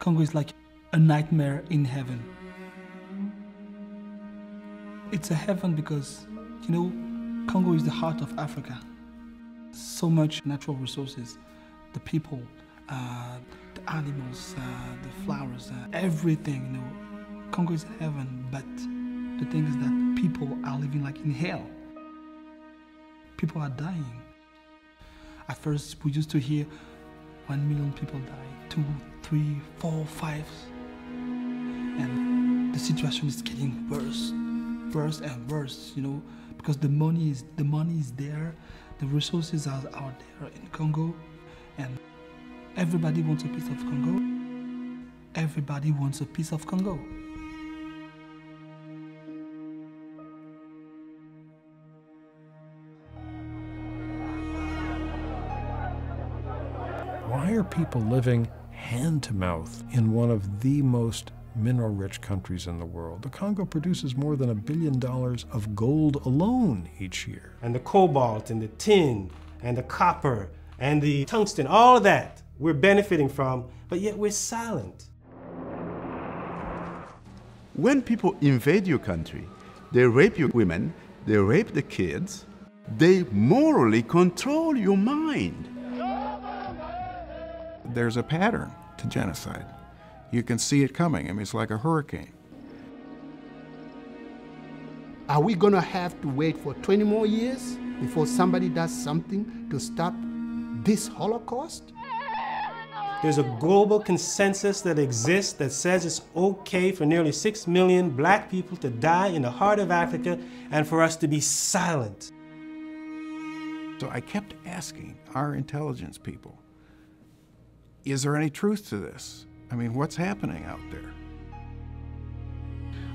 Congo is like a nightmare in heaven. It's a heaven because, you know, Congo is the heart of Africa. So much natural resources, the people, uh, the animals, uh, the flowers, uh, everything, you know. Congo is heaven, but the thing is that people are living like in hell. People are dying. At first, we used to hear one million people die, two, three, four, five. And the situation is getting worse, worse and worse, you know, because the money is the money is there, the resources are out there in Congo, and everybody wants a piece of Congo. Everybody wants a piece of Congo. People living hand to mouth in one of the most mineral rich countries in the world? The Congo produces more than a billion dollars of gold alone each year. And the cobalt and the tin and the copper and the tungsten, all of that we're benefiting from, but yet we're silent. When people invade your country, they rape your women, they rape the kids, they morally control your mind. There's a pattern to genocide. You can see it coming. I mean, it's like a hurricane. Are we going to have to wait for 20 more years before somebody does something to stop this Holocaust? There's a global consensus that exists that says it's okay for nearly 6 million black people to die in the heart of Africa and for us to be silent. So I kept asking our intelligence people, is there any truth to this? I mean, what's happening out there?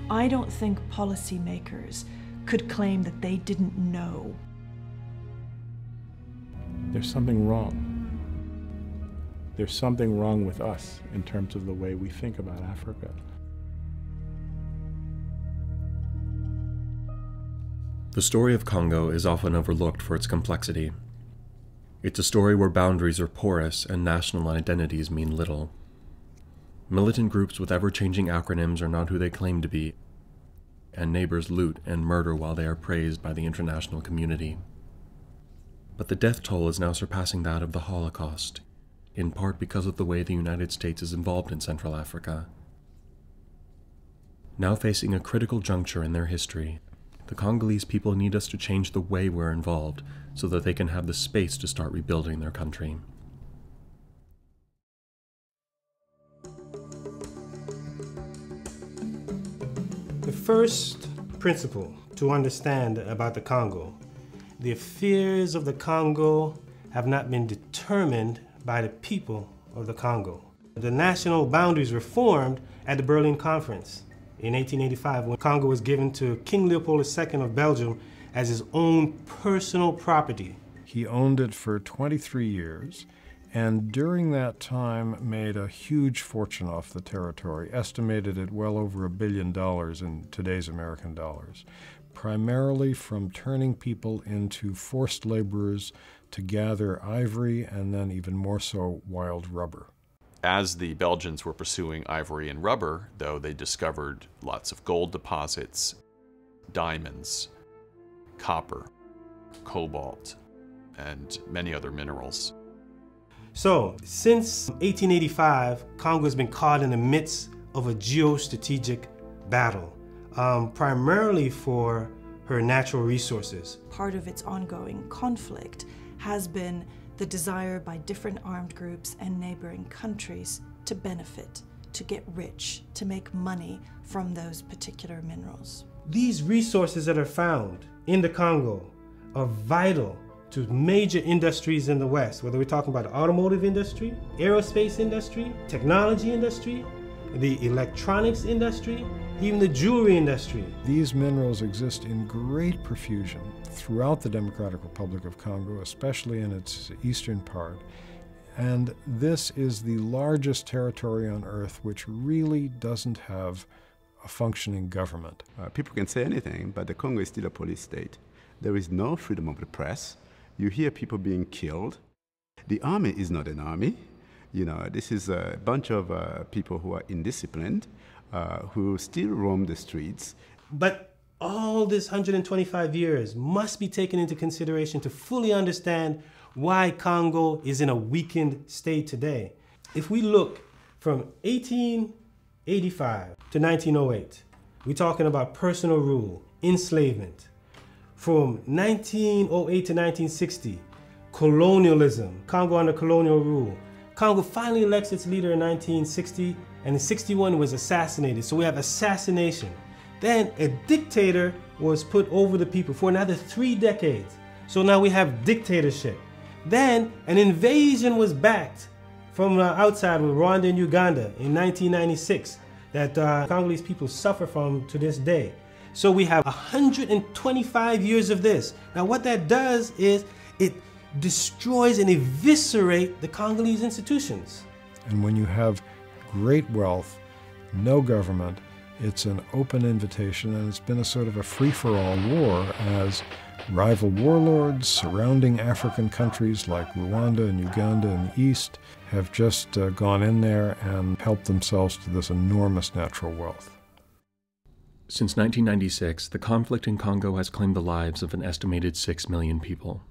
I don't think policymakers could claim that they didn't know. There's something wrong. There's something wrong with us in terms of the way we think about Africa. The story of Congo is often overlooked for its complexity. It's a story where boundaries are porous and national identities mean little. Militant groups with ever changing acronyms are not who they claim to be, and neighbors loot and murder while they are praised by the international community. But the death toll is now surpassing that of the Holocaust, in part because of the way the United States is involved in Central Africa. Now facing a critical juncture in their history, the Congolese people need us to change the way we're involved so that they can have the space to start rebuilding their country. The first principle to understand about the Congo the affairs of the Congo have not been determined by the people of the Congo. The national boundaries were formed at the Berlin Conference in 1885 when Congo was given to King Leopold II of Belgium as his own personal property. He owned it for 23 years, and during that time made a huge fortune off the territory, estimated at well over a billion dollars in today's American dollars, primarily from turning people into forced laborers to gather ivory and then even more so wild rubber. As the Belgians were pursuing ivory and rubber, though, they discovered lots of gold deposits, diamonds, copper, cobalt, and many other minerals. So, since 1885, Congo has been caught in the midst of a geostrategic battle, um, primarily for her natural resources. Part of its ongoing conflict has been the desire by different armed groups and neighboring countries to benefit, to get rich, to make money from those particular minerals. These resources that are found in the Congo are vital to major industries in the West, whether we're talking about the automotive industry, aerospace industry, technology industry, the electronics industry, even the jewelry industry. These minerals exist in great profusion throughout the Democratic Republic of Congo, especially in its eastern part. And this is the largest territory on earth which really doesn't have a functioning government. Uh, people can say anything, but the Congo is still a police state. There is no freedom of the press. You hear people being killed. The army is not an army. You know, this is a bunch of uh, people who are indisciplined, uh, who still roam the streets. But all this 125 years must be taken into consideration to fully understand why Congo is in a weakened state today. If we look from 1885 to 1908, we're talking about personal rule, enslavement. From 1908 to 1960, colonialism, Congo under colonial rule. Congo finally elects its leader in 1960, and in 61 was assassinated. So we have assassination. Then a dictator was put over the people for another three decades. So now we have dictatorship. Then an invasion was backed from uh, outside with Rwanda and Uganda in 1996 that uh, Congolese people suffer from to this day. So we have 125 years of this. Now what that does is it destroys and eviscerate the Congolese institutions. And when you have great wealth, no government, it's an open invitation and it's been a sort of a free-for-all war as rival warlords surrounding African countries like Rwanda and Uganda in the east have just uh, gone in there and helped themselves to this enormous natural wealth. Since 1996, the conflict in Congo has claimed the lives of an estimated 6 million people.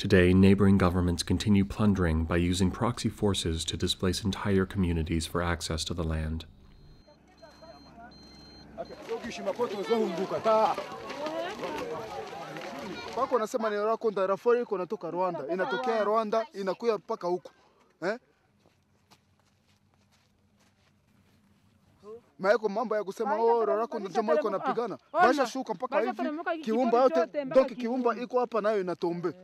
Today, neighboring governments continue plundering by using proxy forces to displace entire communities for access to the land. Wako wanasema ni rako Darfur iko Rwanda, inatokea Rwanda inakuya mpaka huku. Eh? maeko mambo ya kusema oh, rarako ndio iko napigana, basha shuka mpaka hivi. kiumba yote donc kiumba iko hapa nayo inatombe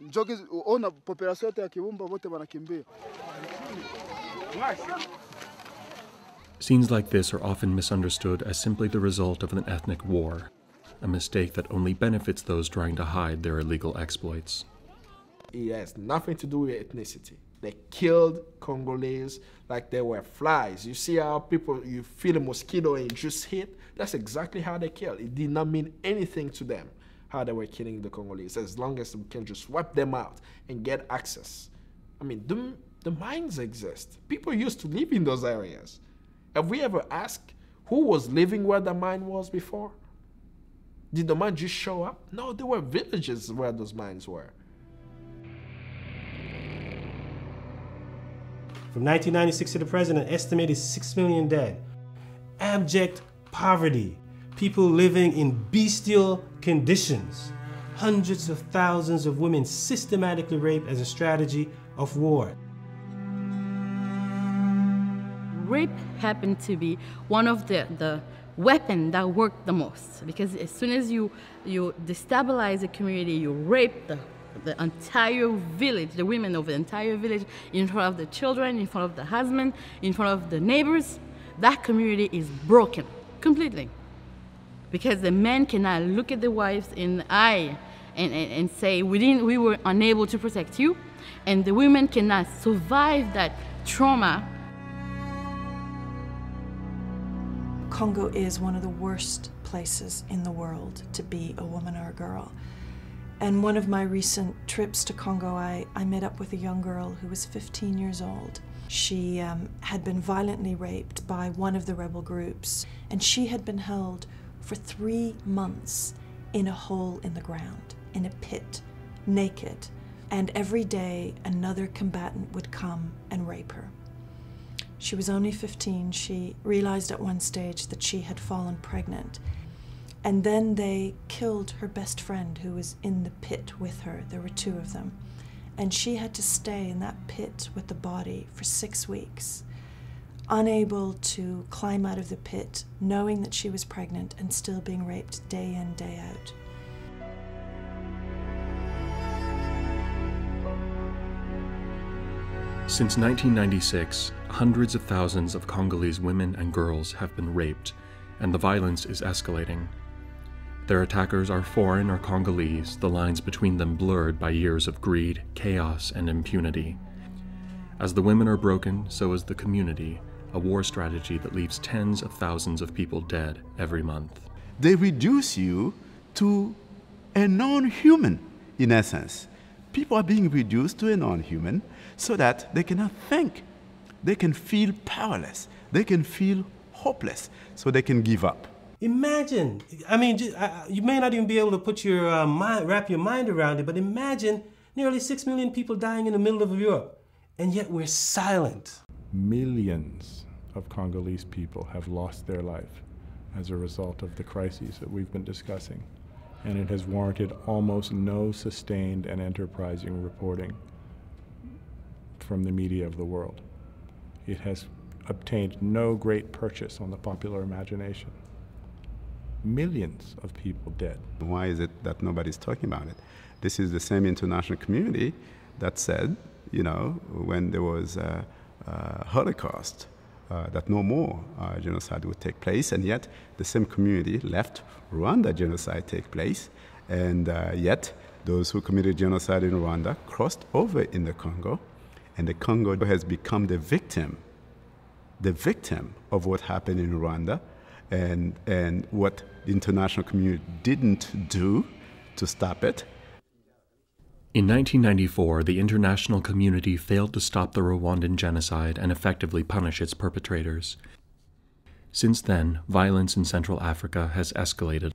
njoki, ona population yote ya kiumba wote wanakimbia. Scenes like this are often misunderstood as simply the result of an ethnic war, a mistake that only benefits those trying to hide their illegal exploits. It has nothing to do with ethnicity. They killed Congolese like they were flies. You see how people, you feel a mosquito and you just hit? That's exactly how they killed. It did not mean anything to them how they were killing the Congolese, as long as we can just wipe them out and get access. I mean, the, the mines exist. People used to live in those areas. Have we ever asked who was living where the mine was before? Did the mine just show up? No, there were villages where those mines were. From 1996 to the present, an estimated 6 million dead. Abject poverty. People living in bestial conditions. Hundreds of thousands of women systematically raped as a strategy of war. Rape happened to be one of the, the weapon that worked the most because as soon as you, you destabilize a community, you rape the the entire village, the women of the entire village, in front of the children, in front of the husband, in front of the neighbors, that community is broken completely. Because the men cannot look at the wives in the eye and, and, and say, we, didn't, we were unable to protect you. And the women cannot survive that trauma. Congo is one of the worst places in the world to be a woman or a girl. And one of my recent trips to Congo, I, I met up with a young girl who was 15 years old. She um, had been violently raped by one of the rebel groups, and she had been held for three months in a hole in the ground, in a pit, naked. And every day, another combatant would come and rape her. She was only 15. She realized at one stage that she had fallen pregnant and then they killed her best friend who was in the pit with her. There were two of them. And she had to stay in that pit with the body for six weeks, unable to climb out of the pit, knowing that she was pregnant and still being raped day in, day out. Since 1996, hundreds of thousands of Congolese women and girls have been raped, and the violence is escalating. Their attackers are foreign or Congolese, the lines between them blurred by years of greed, chaos, and impunity. As the women are broken, so is the community, a war strategy that leaves tens of thousands of people dead every month. They reduce you to a non human, in essence. People are being reduced to a non human so that they cannot think. They can feel powerless. They can feel hopeless. So they can give up. Imagine, I mean, you may not even be able to put your uh, mind, wrap your mind around it, but imagine nearly six million people dying in the middle of Europe, and yet we're silent. Millions of Congolese people have lost their life as a result of the crises that we've been discussing, and it has warranted almost no sustained and enterprising reporting from the media of the world. It has obtained no great purchase on the popular imagination. Millions of people dead. Why is it that nobody's talking about it? This is the same international community that said, you know, when there was a Holocaust, uh, that no more uh, genocide would take place, and yet the same community left Rwanda genocide take place, and uh, yet those who committed genocide in Rwanda crossed over in the Congo, and the Congo has become the victim, the victim of what happened in Rwanda, and and what the international community didn't do to stop it. In 1994, the international community failed to stop the Rwandan genocide and effectively punish its perpetrators. Since then, violence in Central Africa has escalated,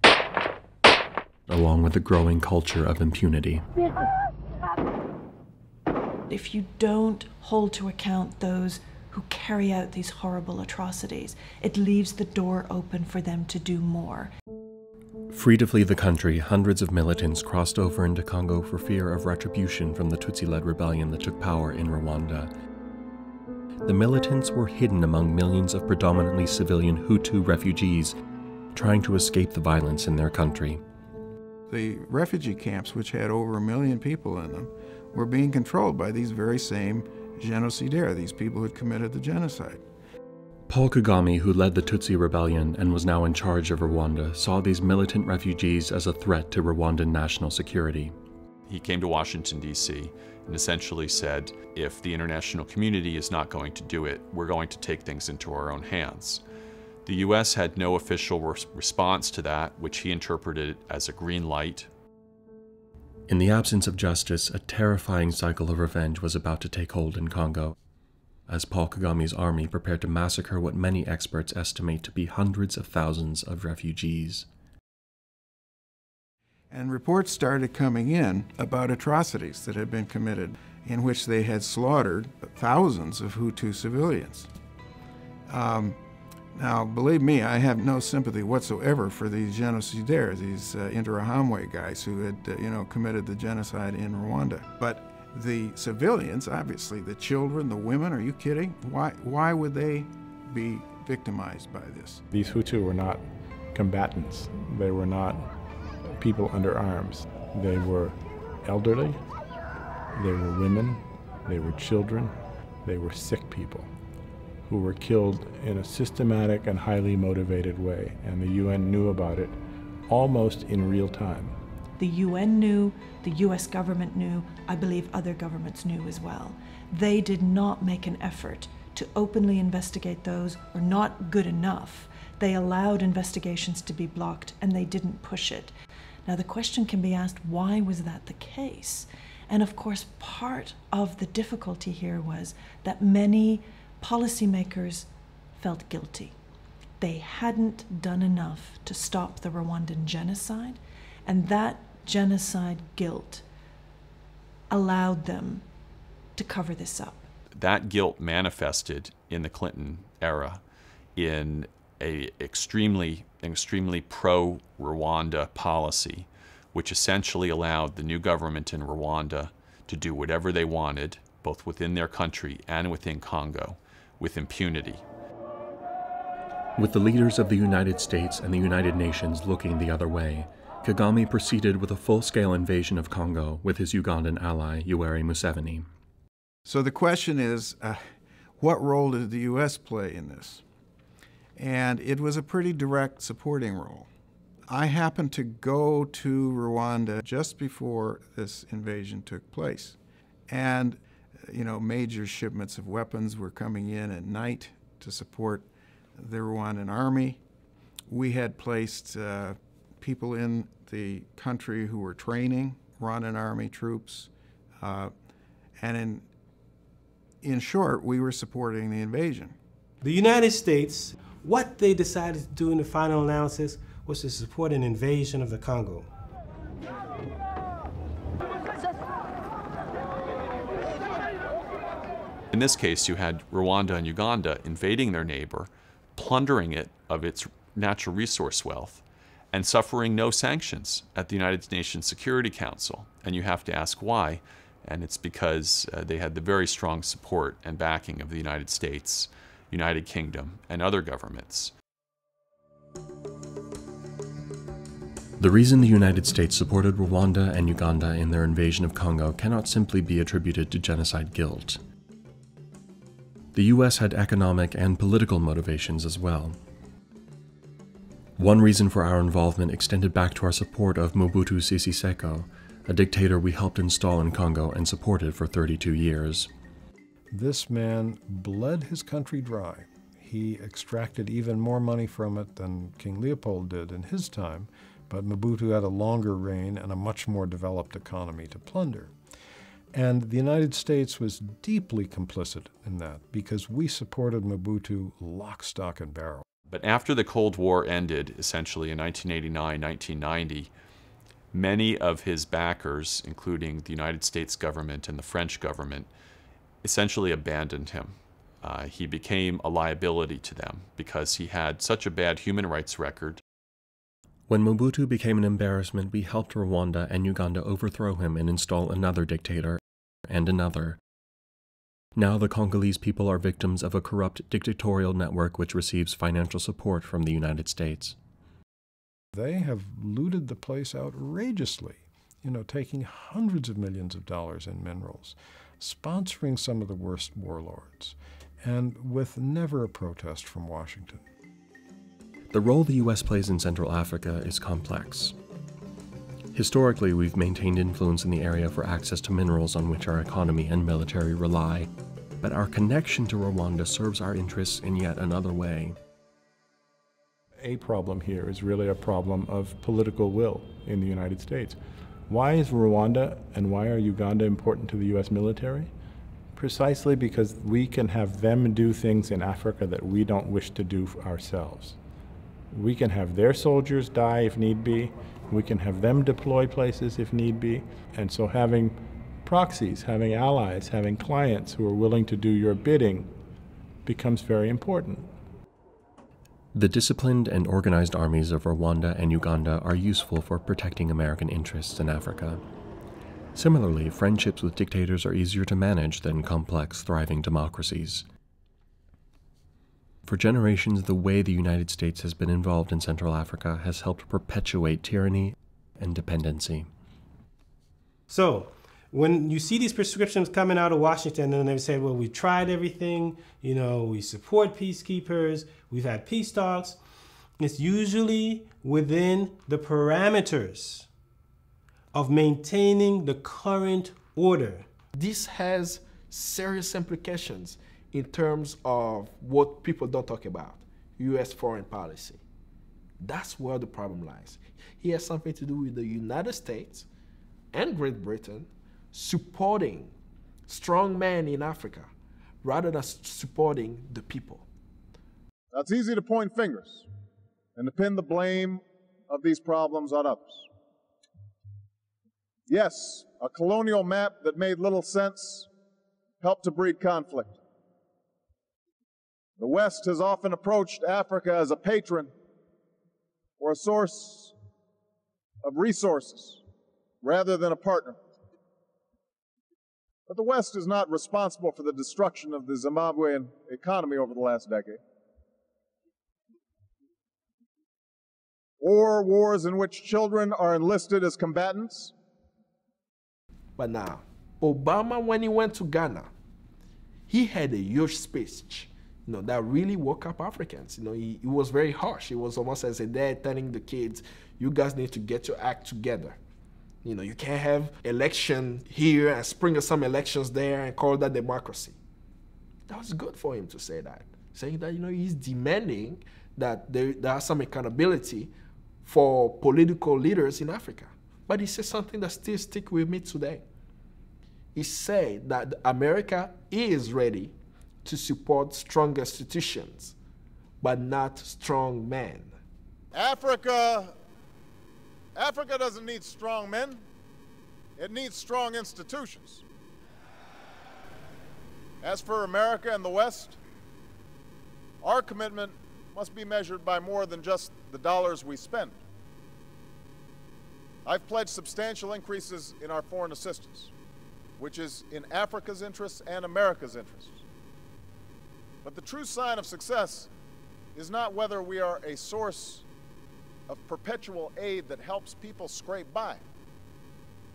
along with a growing culture of impunity. If you don't hold to account those who carry out these horrible atrocities, it leaves the door open for them to do more. Free to flee the country, hundreds of militants crossed over into Congo for fear of retribution from the Tutsi led rebellion that took power in Rwanda. The militants were hidden among millions of predominantly civilian Hutu refugees trying to escape the violence in their country. The refugee camps, which had over a million people in them, were being controlled by these very same genocidaires, these people who had committed the genocide. Paul Kagame, who led the Tutsi rebellion and was now in charge of Rwanda, saw these militant refugees as a threat to Rwandan national security. He came to Washington, D.C., and essentially said if the international community is not going to do it, we're going to take things into our own hands. The U.S. had no official res- response to that, which he interpreted as a green light. In the absence of justice, a terrifying cycle of revenge was about to take hold in Congo as Paul Kagame's army prepared to massacre what many experts estimate to be hundreds of thousands of refugees. And reports started coming in about atrocities that had been committed, in which they had slaughtered thousands of Hutu civilians. Um, now, believe me, I have no sympathy whatsoever for these genocidaires, these uh, Interahamwe guys who had, uh, you know, committed the genocide in Rwanda. But the civilians, obviously, the children, the women, are you kidding? Why, why would they be victimized by this? These Hutu were not combatants. They were not people under arms. They were elderly, they were women, they were children, they were sick people who were killed in a systematic and highly motivated way. And the UN knew about it almost in real time. The UN knew, the US government knew, I believe other governments knew as well. They did not make an effort to openly investigate those or not good enough. They allowed investigations to be blocked and they didn't push it. Now, the question can be asked why was that the case? And of course, part of the difficulty here was that many policymakers felt guilty. They hadn't done enough to stop the Rwandan genocide, and that genocide guilt allowed them to cover this up. That guilt manifested in the Clinton era in a extremely extremely pro Rwanda policy which essentially allowed the new government in Rwanda to do whatever they wanted both within their country and within Congo with impunity. With the leaders of the United States and the United Nations looking the other way, Kagame proceeded with a full scale invasion of Congo with his Ugandan ally, Yoweri Museveni. So the question is uh, what role did the U.S. play in this? And it was a pretty direct supporting role. I happened to go to Rwanda just before this invasion took place. And, you know, major shipments of weapons were coming in at night to support the Rwandan army. We had placed uh, people in the country who were training Rwandan army troops. Uh, and in, in short, we were supporting the invasion. The United States, what they decided to do in the final analysis was to support an invasion of the Congo. In this case, you had Rwanda and Uganda invading their neighbor, plundering it of its natural resource wealth, and suffering no sanctions at the United Nations Security Council. And you have to ask why, and it's because uh, they had the very strong support and backing of the United States, United Kingdom, and other governments. The reason the United States supported Rwanda and Uganda in their invasion of Congo cannot simply be attributed to genocide guilt. The US had economic and political motivations as well. One reason for our involvement extended back to our support of Mobutu Sese Seko, a dictator we helped install in Congo and supported for 32 years. This man bled his country dry. He extracted even more money from it than King Leopold did in his time, but Mobutu had a longer reign and a much more developed economy to plunder. And the United States was deeply complicit in that because we supported Mobutu lock, stock, and barrel. But after the Cold War ended, essentially in 1989 1990, many of his backers, including the United States government and the French government, essentially abandoned him. Uh, he became a liability to them because he had such a bad human rights record. When Mobutu became an embarrassment, we helped Rwanda and Uganda overthrow him and install another dictator, and another. Now the Congolese people are victims of a corrupt dictatorial network which receives financial support from the United States. They have looted the place outrageously, you know, taking hundreds of millions of dollars in minerals, sponsoring some of the worst warlords, and with never a protest from Washington. The role the U.S. plays in Central Africa is complex. Historically, we've maintained influence in the area for access to minerals on which our economy and military rely, but our connection to Rwanda serves our interests in yet another way. A problem here is really a problem of political will in the United States. Why is Rwanda and why are Uganda important to the U.S. military? Precisely because we can have them do things in Africa that we don't wish to do ourselves. We can have their soldiers die if need be. We can have them deploy places if need be. And so having proxies, having allies, having clients who are willing to do your bidding becomes very important. The disciplined and organized armies of Rwanda and Uganda are useful for protecting American interests in Africa. Similarly, friendships with dictators are easier to manage than complex, thriving democracies. For generations, the way the United States has been involved in Central Africa has helped perpetuate tyranny and dependency. So, when you see these prescriptions coming out of Washington and they say, well, we tried everything, you know, we support peacekeepers, we've had peace talks, it's usually within the parameters of maintaining the current order. This has serious implications in terms of what people don't talk about US foreign policy. That's where the problem lies. It has something to do with the United States and Great Britain supporting strong men in Africa rather than supporting the people. Now, it's easy to point fingers and to pin the blame of these problems on others. Yes, a colonial map that made little sense helped to breed conflict. The West has often approached Africa as a patron or a source of resources rather than a partner. But the West is not responsible for the destruction of the Zimbabwean economy over the last decade. Or wars in which children are enlisted as combatants. But now, Obama, when he went to Ghana, he had a huge speech you know, that really woke up Africans. You know, he, was very harsh. He was almost as a dad telling the kids, you guys need to get your act together. You know, you can't have election here and sprinkle some elections there and call that democracy. That was good for him to say that, saying that, you know, he's demanding that there, there some accountability for political leaders in Africa. But he said something that still stick with me today. he said that America is ready to support strong institutions, but not strong men. Africa, Africa doesn't need strong men. It needs strong institutions. As for America and the West, our commitment must be measured by more than just the dollars we spend. I've pledged substantial increases in our foreign assistance, which is in Africa's interests and America's interests. But the true sign of success is not whether we are a source of perpetual aid that helps people scrape by.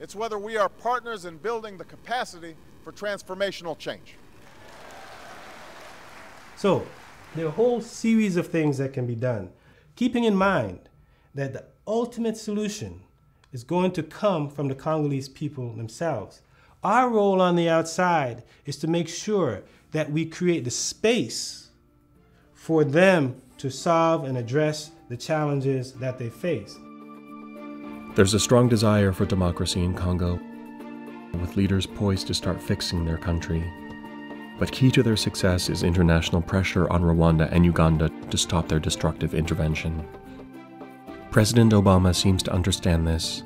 It's whether we are partners in building the capacity for transformational change. So, there are a whole series of things that can be done, keeping in mind that the ultimate solution is going to come from the Congolese people themselves. Our role on the outside is to make sure that we create the space for them to solve and address the challenges that they face. There's a strong desire for democracy in Congo, with leaders poised to start fixing their country. But key to their success is international pressure on Rwanda and Uganda to stop their destructive intervention. President Obama seems to understand this.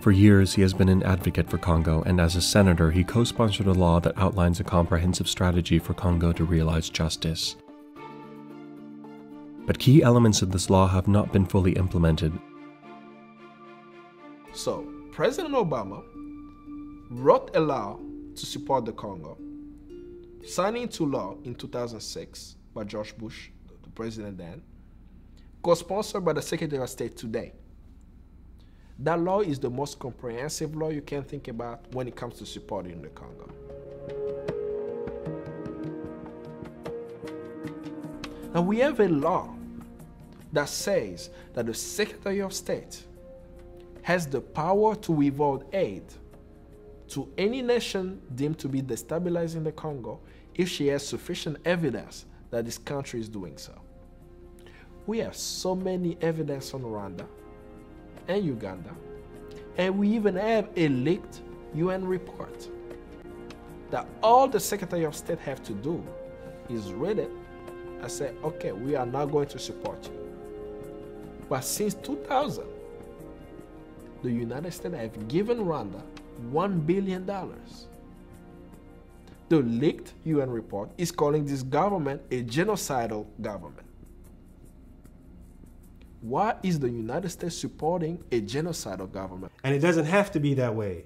For years, he has been an advocate for Congo, and as a senator, he co sponsored a law that outlines a comprehensive strategy for Congo to realize justice. But key elements of this law have not been fully implemented. So, President Obama wrote a law to support the Congo, signing into law in 2006 by George Bush, the president then, co sponsored by the Secretary of State today. That law is the most comprehensive law you can think about when it comes to supporting the Congo. Now we have a law that says that the Secretary of State has the power to withhold aid to any nation deemed to be destabilizing the Congo if she has sufficient evidence that this country is doing so. We have so many evidence on Rwanda and Uganda, and we even have a leaked UN report that all the Secretary of State have to do is read it and say, okay, we are not going to support you. But since 2000, the United States have given Rwanda $1 billion. The leaked UN report is calling this government a genocidal government. Why is the United States supporting a genocidal government? And it doesn't have to be that way.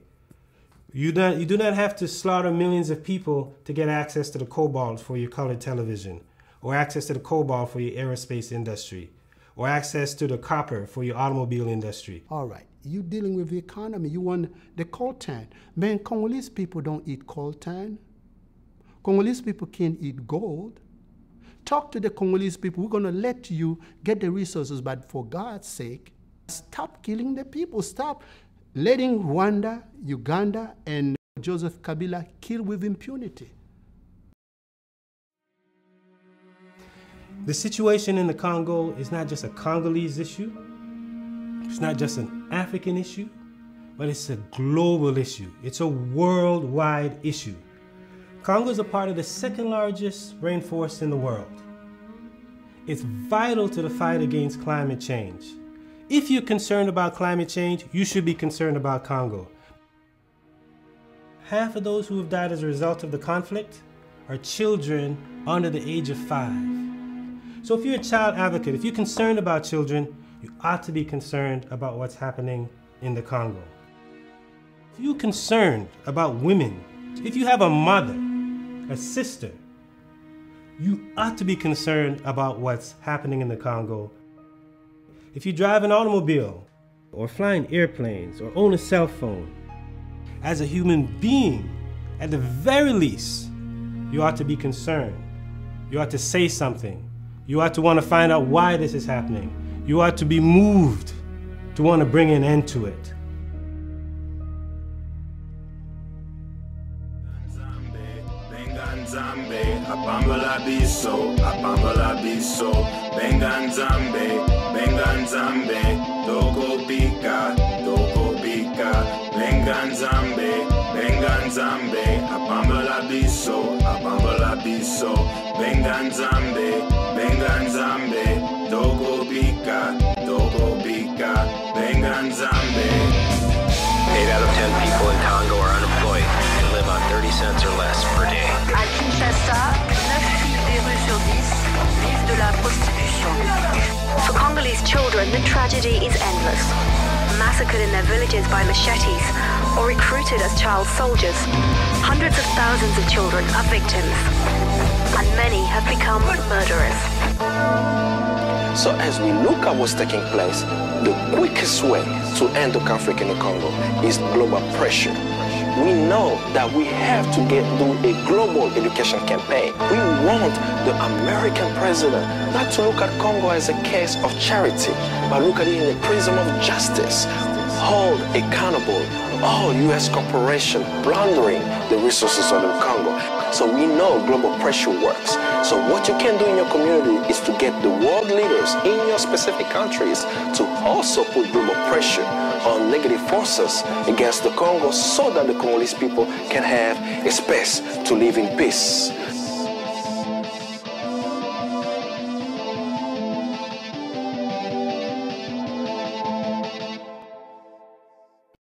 You, don't, you do not have to slaughter millions of people to get access to the cobalt for your colored television, or access to the cobalt for your aerospace industry, or access to the copper for your automobile industry. All right, you're dealing with the economy. You want the coltan. Man, Congolese people don't eat coltan. Congolese people can't eat gold. Talk to the Congolese people. We're going to let you get the resources, but for God's sake, stop killing the people. Stop letting Rwanda, Uganda, and Joseph Kabila kill with impunity. The situation in the Congo is not just a Congolese issue, it's not just an African issue, but it's a global issue. It's a worldwide issue. Congo is a part of the second largest rainforest in the world. It's vital to the fight against climate change. If you're concerned about climate change, you should be concerned about Congo. Half of those who have died as a result of the conflict are children under the age of five. So if you're a child advocate, if you're concerned about children, you ought to be concerned about what's happening in the Congo. If you're concerned about women, if you have a mother, a sister, you ought to be concerned about what's happening in the Congo. If you drive an automobile, or fly in airplanes, or own a cell phone, as a human being, at the very least, you ought to be concerned. You ought to say something. You ought to want to find out why this is happening. You ought to be moved to want to bring an end to it. Apambola biso, apambola biso, benga nzambe, benga nzambe, toko pika, toko pika, benga nzambe, benga nzambe. Apambola biso apambola biso. Benga nzambe benga nzambe. Tokobika tokobika benga nzambe. Eight out of ten people in Congo are unemployed and live on 30 cents or less per day. À Kinshasa, For Congolese children, the tragedy is endless. Massacred in their villages by machetes or recruited as child soldiers, hundreds of thousands of children are victims, and many have become murderers. So as we look at what's taking place, the quickest way to end the conflict in the Congo is global pressure. We know that we have to get do a global education campaign. We want the American president not to look at Congo as a case of charity, but look at it in the prism of justice. Hold accountable all U.S. corporations plundering the resources of the Congo. So we know global pressure works. So what you can do in your community is to get the world leaders in your specific countries to also put global pressure on negative forces against the Congo so that the Congolese people can have a space to live in peace.